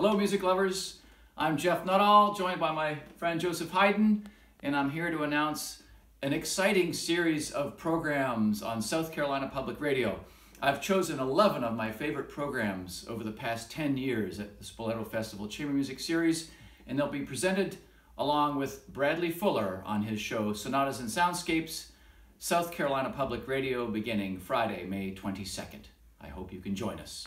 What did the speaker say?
Hello, music lovers. I'm Geoff Nuttall, joined by my friend Joseph Haydn, and I'm here to announce an exciting series of programs on South Carolina Public Radio. I've chosen 11 of my favorite programs over the past 10 years at the Spoleto Festival Chamber Music Series, and they'll be presented along with Bradley Fuller on his show Sonatas and Soundscapes, South Carolina Public Radio, beginning Friday, May 22nd. I hope you can join us.